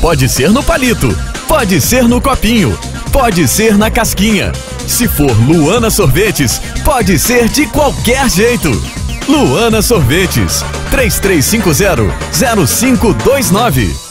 Pode ser no palito, pode ser no copinho, pode ser na casquinha. Se for Luana Sorvetes, pode ser de qualquer jeito. Luana Sorvetes, 3350 0529.